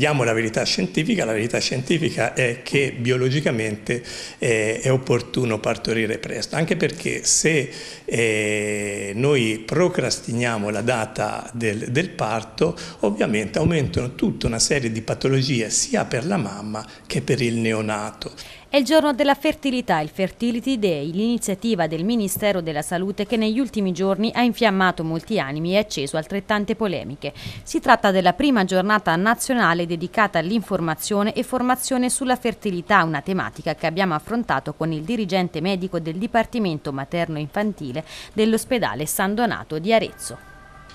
diamo la verità scientifica, la verità scientifica è che biologicamente eh, è opportuno partorire presto, anche perché se eh, noi procrastiniamo la data del, del parto, ovviamente aumentano tutta una serie di patologie sia per la mamma che per il neonato. È il giorno della fertilità, il Fertility Day, l'iniziativa del Ministero della Salute che negli ultimi giorni ha infiammato molti animi e acceso altrettante polemiche. Si tratta della prima giornata nazionale dedicata all'informazione e formazione sulla fertilità, una tematica che abbiamo affrontato con il dirigente medico del Dipartimento Materno-Infantile dell'ospedale San Donato di Arezzo.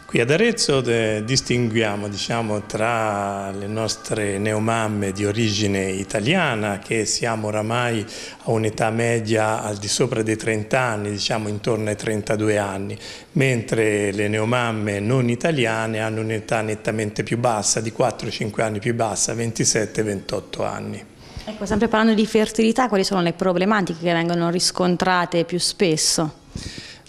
Qui ad Arezzo eh, distinguiamo diciamo, tra le nostre neomamme di origine italiana che siamo oramai a un'età media al di sopra dei 30 anni, diciamo intorno ai 32 anni, mentre le neomamme non italiane hanno un'età nettamente più bassa, di 4-5 anni più bassa, 27-28 anni. Ecco, sempre parlando di fertilità, quali sono le problematiche che vengono riscontrate più spesso?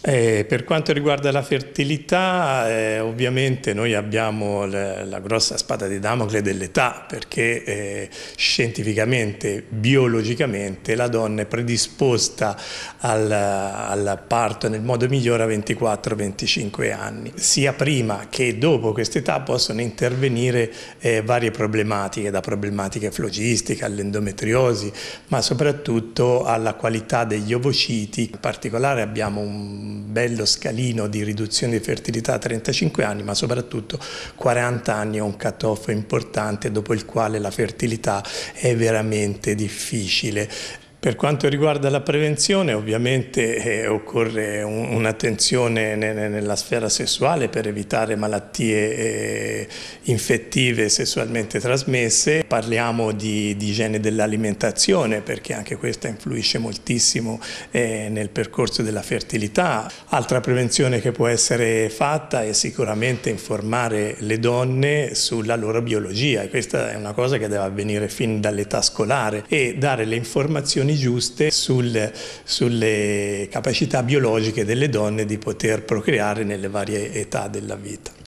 Eh, per quanto riguarda la fertilità, eh, ovviamente noi abbiamo la, la, grossa spada di Damocle dell'età perché eh, scientificamente, biologicamente la donna è predisposta al, al parto nel modo migliore a 24-25 anni. Sia prima che dopo quest'età possono intervenire eh, varie problematiche, da problematiche flogistiche all'endometriosi, ma soprattutto alla qualità degli ovociti. In particolare abbiamo un bello scalino di riduzione di fertilità a 35 anni, ma soprattutto 40 anni è un cut-off importante dopo il quale la fertilità è veramente difficile. Per quanto riguarda la prevenzione ovviamente eh, occorre un'attenzione nella sfera sessuale per evitare malattie eh, infettive sessualmente trasmesse, parliamo di, di igiene dell'alimentazione perché anche questa influisce moltissimo eh, nel percorso della fertilità. Altra prevenzione che può essere fatta è sicuramente informare le donne sulla loro biologia questa è una cosa che deve avvenire fin dall'età scolare e dare le informazioni giuste sul, sulle capacità biologiche delle donne di poter procreare nelle varie età della vita.